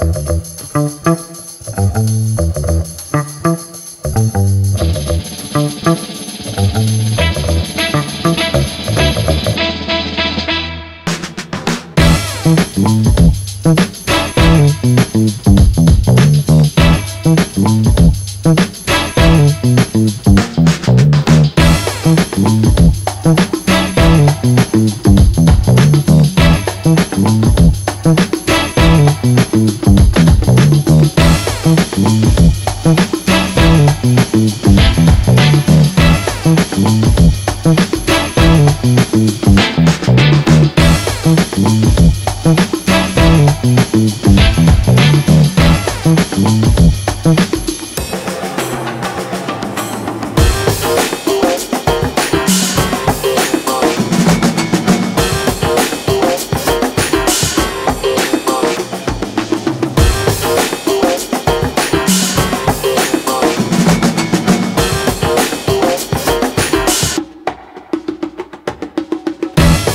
Thank you. Thank